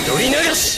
気取り流し。